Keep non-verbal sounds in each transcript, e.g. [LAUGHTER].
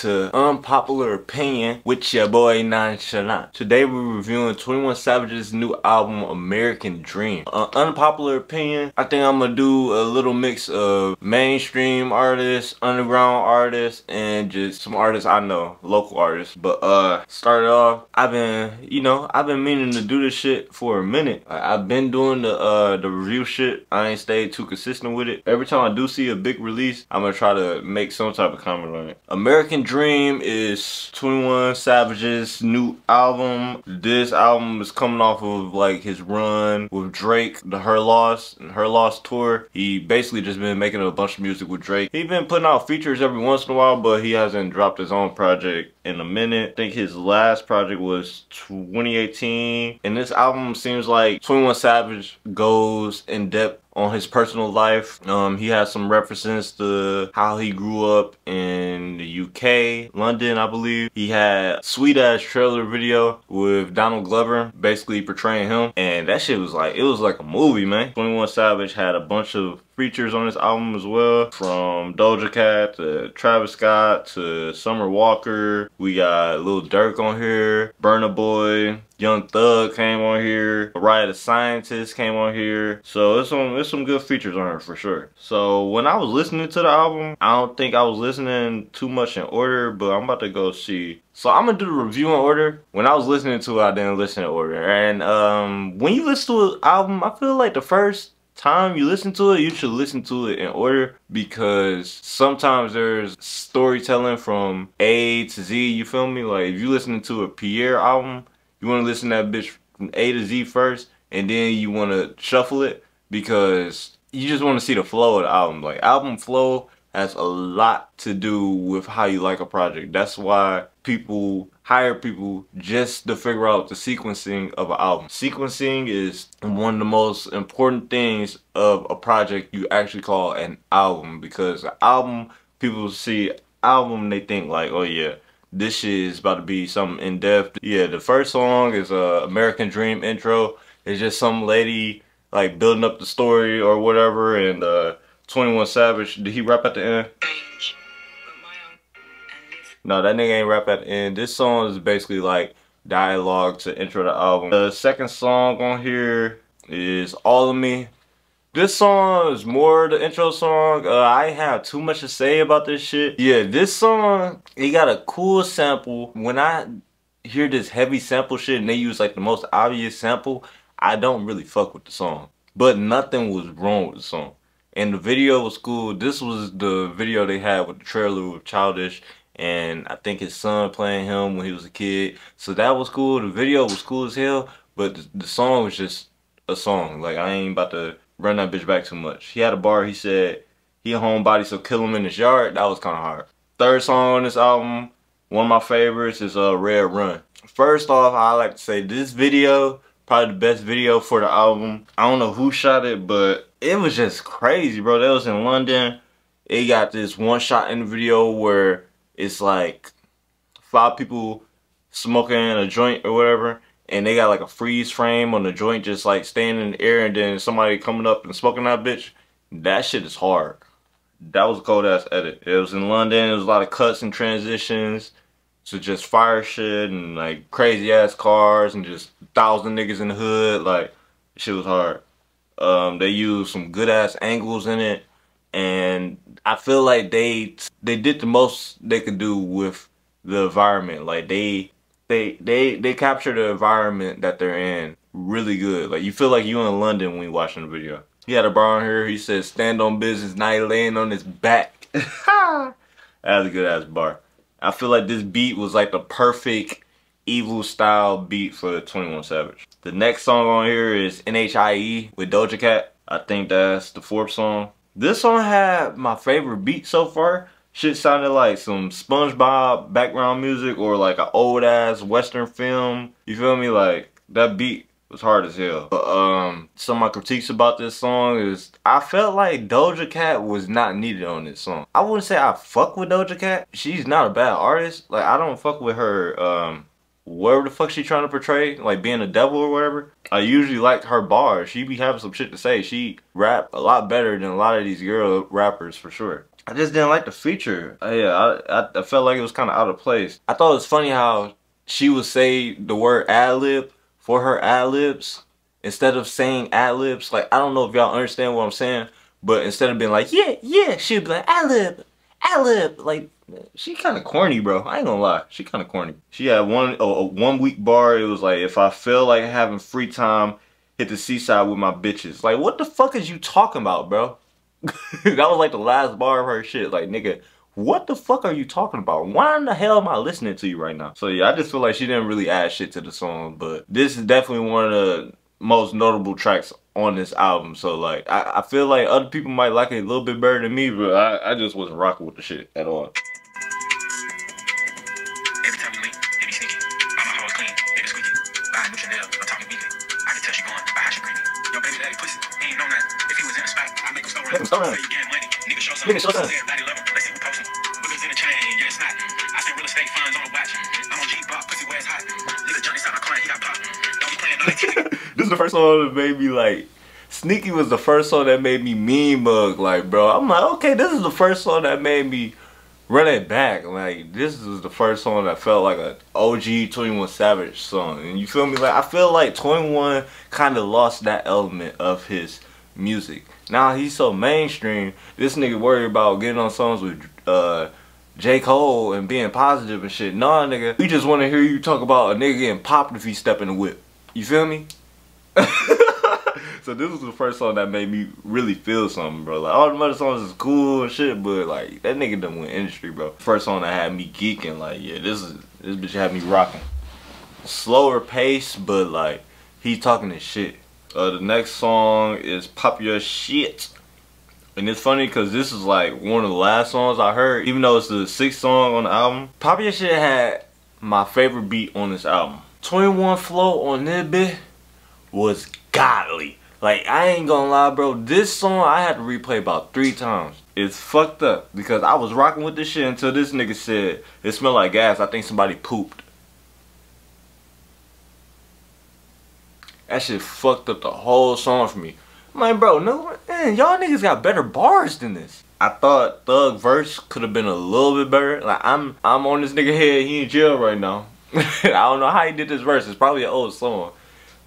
to Unpopular Opinion with your boy Nonchalant. Today we're reviewing 21 Savage's new album, American Dream. Uh, unpopular Opinion, I think I'm gonna do a little mix of mainstream artists, underground artists, and just some artists I know, local artists. But uh, started off, I've been, you know, I've been meaning to do this shit for a minute. I've been doing the uh, the review shit. I ain't stayed too consistent with it. Every time I do see a big release, I'm gonna try to make some type of comment on it. American Dream is 21 Savage's new album. This album is coming off of like his run with Drake, the Her Loss and Her Loss tour. He basically just been making a bunch of music with Drake. He been putting out features every once in a while, but he hasn't dropped his own project in a minute. I think his last project was 2018. And this album seems like 21 Savage goes in depth on his personal life. Um, he has some references to how he grew up in the UK, London, I believe. He had sweet ass trailer video with Donald Glover basically portraying him. And that shit was like, it was like a movie, man. 21 Savage had a bunch of features on this album as well from Doja Cat to Travis Scott to Summer Walker. We got Lil Durk on here, Burna Boy, Young Thug came on here, Mariah the Scientist came on here. So it's some it's some good features on here for sure. So when I was listening to the album, I don't think I was listening too much in order, but I'm about to go see so I'm gonna do the review in order. When I was listening to it, I didn't listen in order. And um, when you listen to an album, I feel like the first time you listen to it, you should listen to it in order because sometimes there's storytelling from A to Z, you feel me? Like if you listen to a Pierre album, you wanna listen to that bitch from A to Z first and then you wanna shuffle it because you just wanna see the flow of the album. Like album flow has a lot to do with how you like a project. That's why people hire people just to figure out the sequencing of an album. Sequencing is one of the most important things of a project you actually call an album because an album, people see album, they think like, oh yeah, this shit is about to be something in depth. Yeah, the first song is a American Dream intro. It's just some lady like building up the story or whatever and uh 21 Savage, did he rap at the end? No, that nigga ain't rap at the end. This song is basically like dialogue to intro the album. The second song on here is All of Me. This song is more the intro song. Uh, I have too much to say about this shit. Yeah, this song, it got a cool sample. When I hear this heavy sample shit and they use like the most obvious sample, I don't really fuck with the song. But nothing was wrong with the song. And the video was cool. This was the video they had with the trailer with Childish and I think his son playing him when he was a kid. So that was cool. The video was cool as hell, but the, the song was just a song. Like I ain't about to run that bitch back too much. He had a bar. He said he a homebody, so kill him in his yard. That was kind of hard. Third song on this album, one of my favorites is uh, Redrum. First off, I like to say this video probably the best video for the album. I don't know who shot it, but it was just crazy, bro. That was in London. It got this one shot in the video where it's like five people smoking a joint or whatever and they got like a freeze frame on the joint just like staying in the air and then somebody coming up and smoking that bitch. That shit is hard. That was a cold ass edit. It was in London. It was a lot of cuts and transitions to just fire shit and like crazy ass cars and just thousand niggas in the hood. Like shit was hard. Um, they used some good ass angles in it, and I feel like they they did the most they could do with the environment. Like they they they they capture the environment that they're in really good. Like you feel like you in London when you watching the video. He had a bar on here. He said, "Stand on business, night laying on his back." [LAUGHS] that was a good ass bar. I feel like this beat was like the perfect evil style beat for 21 Savage. The next song on here is NHIE with Doja Cat. I think that's the fourth song. This song had my favorite beat so far. Shit sounded like some SpongeBob background music or like an old ass western film. You feel me? Like that beat was hard as hell. But, um, some of my critiques about this song is I felt like Doja Cat was not needed on this song. I wouldn't say I fuck with Doja Cat. She's not a bad artist. Like I don't fuck with her um whatever the fuck she trying to portray, like being a devil or whatever. I usually like her bars. She be having some shit to say. She rap a lot better than a lot of these girl rappers for sure. I just didn't like the feature. Uh, yeah, I, I, I felt like it was kind of out of place. I thought it was funny how she would say the word ad lib for her ad libs instead of saying ad libs. Like I don't know if y'all understand what I'm saying, but instead of being like yeah yeah, she'd be like ad lib, ad lib. Like she kind of corny, bro. I ain't gonna lie, she kind of corny. She had one a, a one week bar. It was like if I feel like having free time, hit the seaside with my bitches. Like what the fuck is you talking about, bro? [LAUGHS] that was like the last bar of her shit. Like nigga what the fuck are you talking about? Why in the hell am I listening to you right now? So yeah, I just feel like she didn't really add shit to the song, but this is definitely one of the most notable tracks on this album. So like, I, I feel like other people might like it a little bit better than me, but I, I just wasn't rocking with the shit at all. Nigga, show some. [LAUGHS] this is the first song that made me like Sneaky was the first song that made me mean mug like bro. I'm like, okay, this is the first song that made me run it back. Like this is the first song that felt like a OG 21 Savage song. And you feel me? Like I feel like 21 kind of lost that element of his music. Now he's so mainstream, this nigga worried about getting on songs with uh J. Cole and being positive and shit. Nah, nigga. We just want to hear you talk about a nigga getting popped if he step in the whip. You feel me? [LAUGHS] so this was the first song that made me really feel something, bro. Like all the other songs is cool and shit, but like that nigga done went industry, bro. First song that had me geeking, like yeah, this is this bitch had me rocking. Slower pace, but like he talking his shit. Uh, the next song is Pop Your Shit. And it's funny because this is like one of the last songs I heard, even though it's the sixth song on the album. Pop Your Shit had my favorite beat on this album. 21 Flow on this bit was godly. Like, I ain't gonna lie, bro. This song I had to replay about three times. It's fucked up because I was rocking with this shit until this nigga said, it smelled like gas. I think somebody pooped. That shit fucked up the whole song for me. I'm like, bro, no, man, y'all niggas got better bars than this. I thought Thug verse could have been a little bit better. Like I'm, I'm on this nigga head. He in jail right now. [LAUGHS] I don't know how he did this verse. It's probably an old song,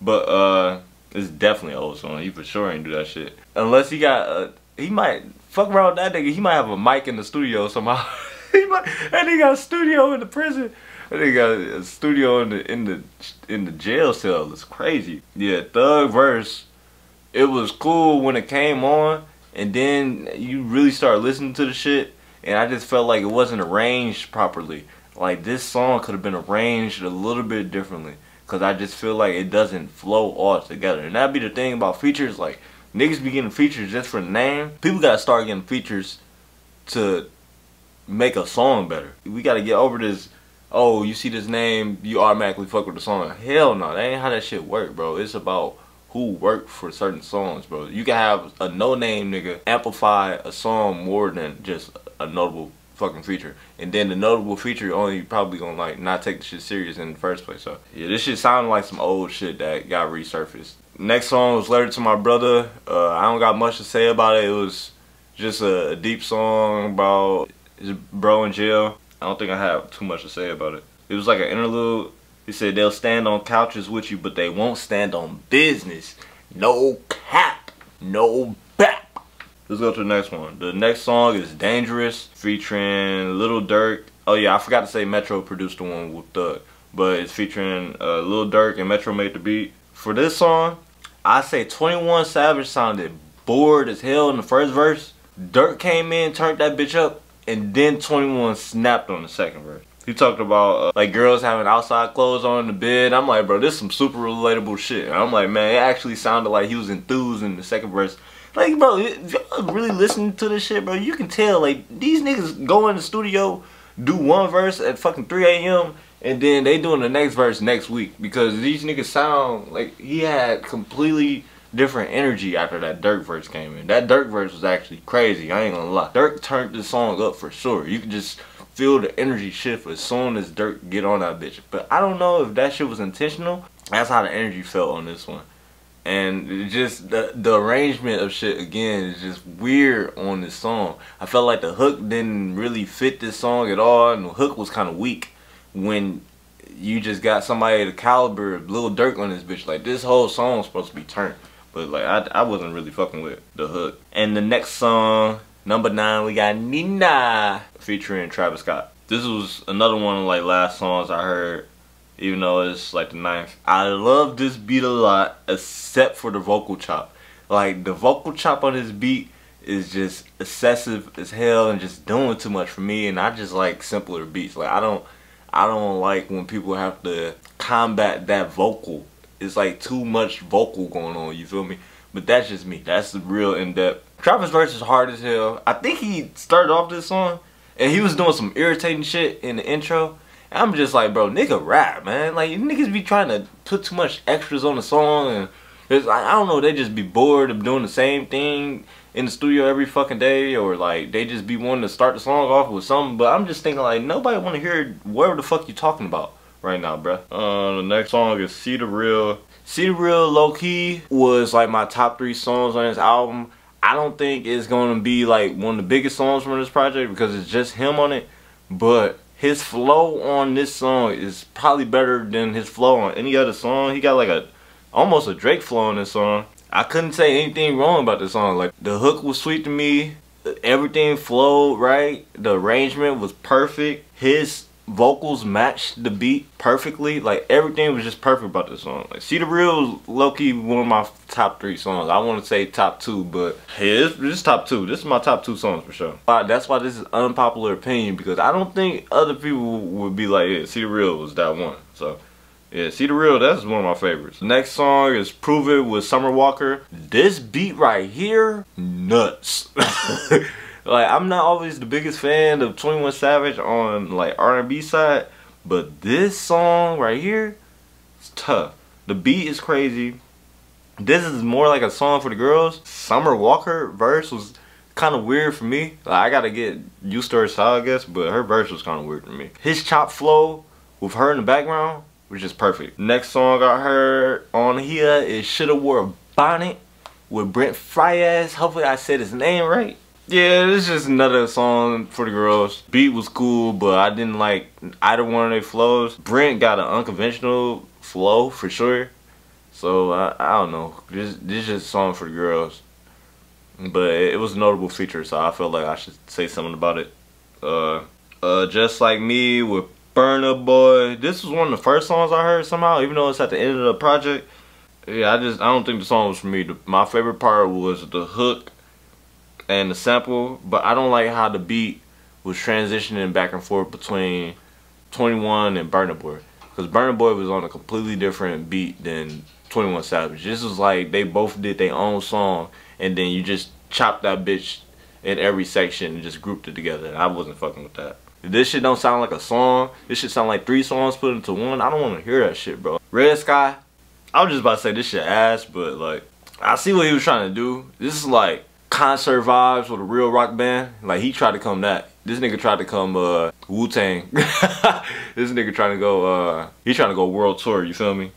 but uh, it's definitely an old song. He for sure ain't do that shit unless he got. Uh, he might fuck around that nigga. He might have a mic in the studio somehow. [LAUGHS] he might, and he got a studio in the prison. And he got a studio in the in the in the jail cell. It's crazy. Yeah, Thug verse it was cool when it came on and then you really start listening to the shit and I just felt like it wasn't arranged properly. Like this song could have been arranged a little bit differently because I just feel like it doesn't flow all together. And that'd be the thing about features. Like niggas be getting features just for name. People gotta start getting features to make a song better. We gotta get over this. Oh, you see this name, you automatically fuck with the song. Hell no, that ain't how that shit work, bro. It's about who work for certain songs, bro. You can have a no-name nigga amplify a song more than just a notable fucking feature. And then the notable feature only probably gonna like not take the shit serious in the first place. So yeah, this shit sounded like some old shit that got resurfaced. Next song was Letter to My Brother. Uh, I don't got much to say about it. It was just a, deep song about his bro in jail. I don't think I have too much to say about it. It was like an interlude he said they'll stand on couches with you, but they won't stand on business. No cap. No bap. Let's go to the next one. The next song is Dangerous, featuring Lil Durk. Oh yeah, I forgot to say Metro produced the one with Thug. But it's featuring uh, Lil Durk and Metro made the beat. For this song, I say 21 Savage sounded bored as hell in the first verse. Durk came in, turned that bitch up, and then 21 snapped on the second verse. He talked about uh, like girls having outside clothes on in the bed. I'm like, bro, this is some super relatable shit. And I'm like, man, it actually sounded like he was enthused in the second verse. Like, bro, y'all really listening to this shit, bro, you can tell like these niggas go in the studio, do one verse at fucking 3 a.m. And then they doing the next verse next week because these niggas sound like he had completely different energy after that Durk verse came in. That Durk verse was actually crazy. I ain't gonna lie. Durk turned the song up for sure. You could just feel the energy shift as soon as Durk get on that bitch. But I don't know if that shit was intentional. That's how the energy felt on this one. And just the the arrangement of shit again is just weird on this song. I felt like the hook didn't really fit this song at all, and the hook was kind of weak when you just got somebody the caliber of Lil Durk on this bitch. Like this whole song's supposed to be turned. But like I, I wasn't really fucking with the hook. And the next song, number nine, we got Née-Nah featuring Travis Scott. This was another one of like last songs I heard, even though it's like the ninth. I love this beat a lot, except for the vocal chop. Like the vocal chop on this beat is just excessive as hell and just doing too much for me. And I just like simpler beats. Like I don't, I don't like when people have to combat that vocal it's like too much vocal going on, you feel me? But that's just me. That's the real in-depth. Travis verse is hard as hell. I think he started off this song and he was doing some irritating shit in the intro. I'm just like, bro, nigga rap, man. Like, niggas be trying to put too much extras on the song and it's like, I don't know, they just be bored of doing the same thing in the studio every fucking day or like they just be wanting to start the song off with something. But I'm just thinking like, nobody want to hear whatever the fuck you talking about right now, bruh. Uh, the next song is See the Real. See the Real Low Key was like my top three songs on this album. I don't think it's gonna be like one of the biggest songs from this project because it's just him on it. But his flow on this song is probably better than his flow on any other song. He got like a almost a Drake flow on this song. I couldn't say anything wrong about this song. Like the hook was sweet to me. Everything flowed right. The arrangement was perfect. His vocals matched the beat perfectly. Like everything was just perfect about this song. Like See the Real low-key one of my top three songs. I want to say top two, but hey, this, this is top two. This is my top two songs for sure. That's why this is unpopular opinion because I don't think other people would be like, yeah, See the Real was that one. So yeah, See the Real, that's one of my favorites. Next song is Prove It with Summer Walker. This beat right here, nuts. [LAUGHS] like I'm not always the biggest fan of 21 Savage on like R&B side, but this song right here, it's tough. The beat is crazy. This is more like a song for the girls. Summer Walker verse was kind of weird for me. Like, I gotta get used to her style, I guess, but her verse was kind of weird for me. His chop flow with her in the background was just perfect. Next song I heard on here is Shoulda Wore a Bonnet with Brent Faiyaz. Hopefully I said his name right. Yeah, it's just another song for the girls. Beat was cool, but I didn't like either one of their flows. Brent got an unconventional flow for sure. So I, I don't know. This this is just a song for the girls. But it, it was a notable feature, so I felt like I should say something about it. Uh, uh, just like me with Burna Boy. This was one of the first songs I heard somehow, even though it's at the end of the project. Yeah, I just I don't think the song was for me. The, my favorite part was the hook and the sample, but I don't like how the beat was transitioning back and forth between 21 and Burna Boy. Because Burna Boy was on a completely different beat than 21 Savage. This was like they both did their own song and then you just chopped that bitch in every section and just grouped it together. And I wasn't fucking with that. This shit don't sound like a song. This shit sound like three songs put into one. I don't want to hear that shit, bro. Red Sky, I was just about to say this shit ass, but like, I see what he was trying to do. This is like concert vibes with a real rock band. Like he tried to come that. This nigga tried to come uh Wu-Tang. [LAUGHS] this nigga trying to go uh he trying to go world tour, you feel me?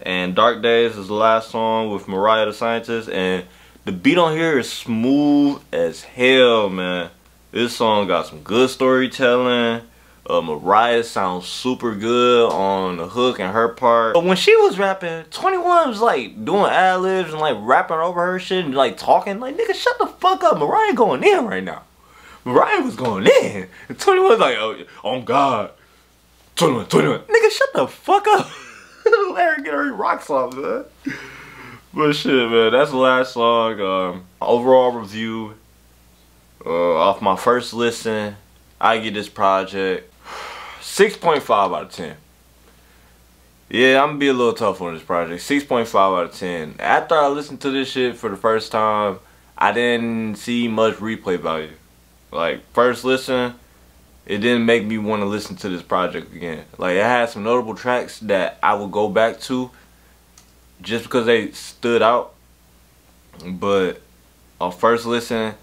And Dark Days is the last song with Mariah the Scientist and the beat on here is smooth as hell, man. This song got some good storytelling. Uh, Mariah sounds super good on the hook and her part. But when she was rapping, 21 was like doing ad libs and like rapping over her shit and like talking. Like, nigga, shut the fuck up. Mariah going in right now. Mariah was going in. And 21 was like, oh, oh God. 21, 21. Nigga, shut the fuck up. [LAUGHS] Her get her rocks off, man. But shit, man, that's the last song. Um, overall review, uh, off my first listen, I get this project 6.5 out of 10. Yeah, I'm gonna be a little tough on this project. 6.5 out of 10. After I listened to this shit for the first time, I didn't see much replay value. Like, first listen, it didn't make me want to listen to this project again. Like it had some notable tracks that I would go back to just because they stood out. But on first listen,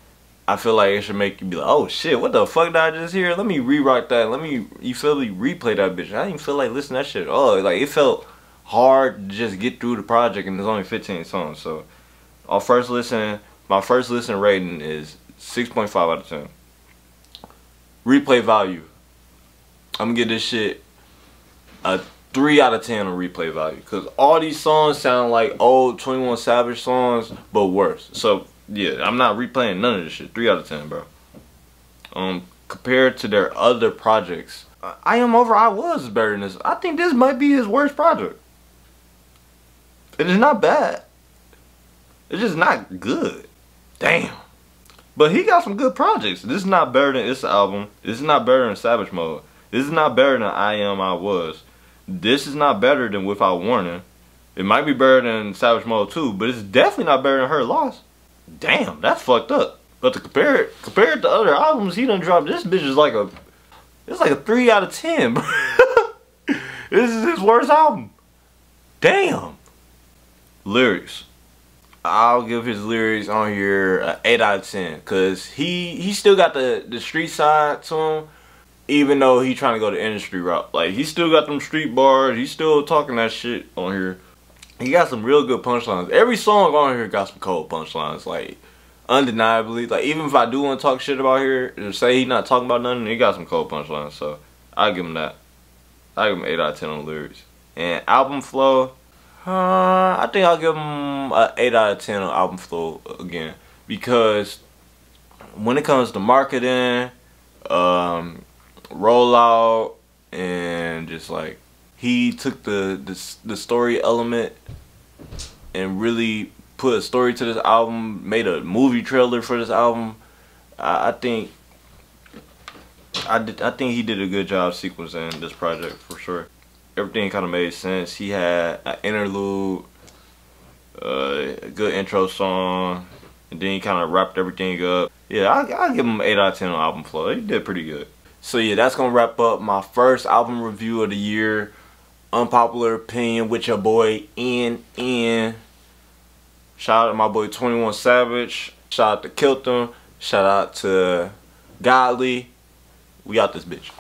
I feel like it should make you be like, oh shit, what the fuck did I just hear? Let me rewrite that. Let me, you feel me, replay that bitch. I didn't feel like listening to that shit. Oh, like it felt hard to just get through the project and there's only 15 songs. So on first listen, my first listen rating is 6.5 out of 10. Replay value. I'm gonna give this shit a 3 out of 10 on replay value. Because all these songs sound like old 21 Savage songs, but worse. So, yeah, I'm not replaying none of this shit. 3 out of 10, bro. Um, compared to their other projects, I Am Over I Was better than this. I think this might be his worst project. It is not bad. It's just not good. Damn. But he got some good projects. This is not better than this album. This is not better than Savage Mode. This is not better than I Am I Was. This is not better than Without Warning. It might be better than Savage Mode 2, but it's definitely not better than Her Loss. Damn, that's fucked up. But to compare it, compare it to other albums he done dropped, this bitch is like a, it's like a 3 out of 10, [LAUGHS] this is his worst album. Damn. Lyrics. I'll give his lyrics on here an 8 out of 10 because he he still got the, the street side to him even though he trying to go the industry route. Like, he still got them street bars. He's still talking that shit on here. He got some real good punchlines. Every song on here got some cold punchlines. Like, undeniably. Like, even if I do want to talk shit about here and say he not talking about nothing, he got some cold punchlines. So, i give him that. i give him 8 out of 10 on lyrics. And album flow, uh, I think I'll give him an 8 out of 10 on album flow again. Because when it comes to marketing, um, rollout, and just like he took the, the, the story element and really put a story to this album, made a movie trailer for this album. I, I think I did, I think he did a good job sequencing this project for sure everything kind of made sense. He had an interlude, uh, a good intro song, and then he kind of wrapped everything up. Yeah, I'll, I'll give him 8 out of 10 on album flow. He did pretty good. So yeah, that's going to wrap up my first album review of the year. Unpopular opinion with your boy NN. Shout out to my boy 21 Savage. Shout out to Kilton. Shout out to Godly. We got this bitch.